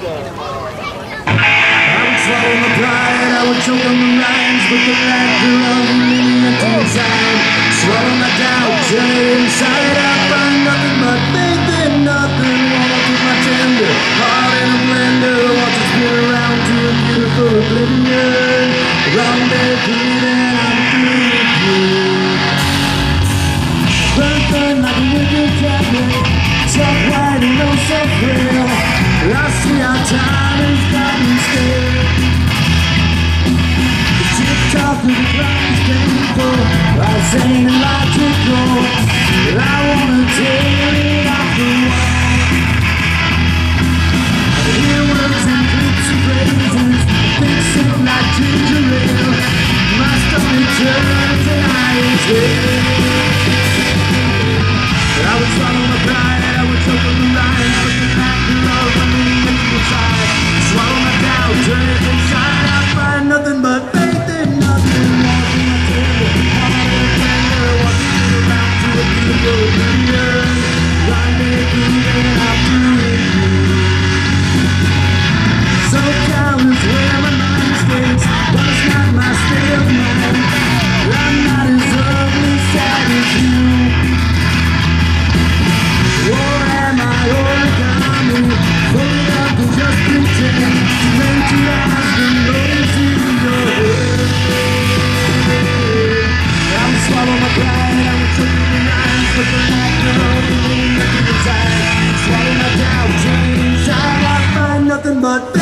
swallow my pride, I would choke the rhymes But the laughter of many empty inside Swallow my doubt, turn it inside I find nothing but faith in nothing Wanna put my tender heart in a blender Want to spin around to a beautiful oblivion bed, and I'm through with you Burn, burn like a wicked tablet Soft white and oh so frail I see how time has got me scared the painful I wanna tear it off the wall and and phrases like ginger ale My turns and I but